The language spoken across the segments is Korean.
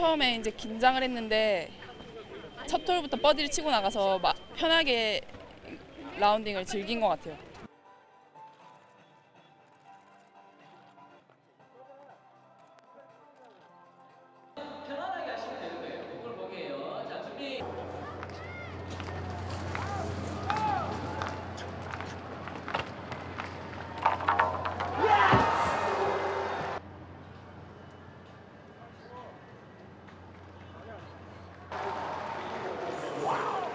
처음에 이제 긴장을 했는데 첫 홀부터 버디를 치고 나가서 마- 편하게 라운딩을 즐긴 것 같아요. Wow.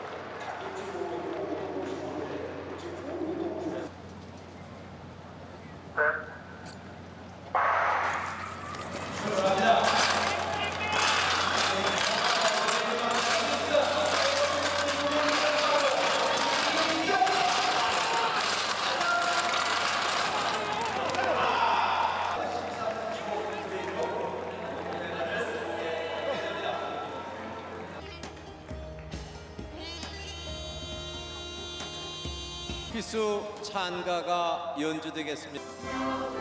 피수 찬가가 연주되겠습니다.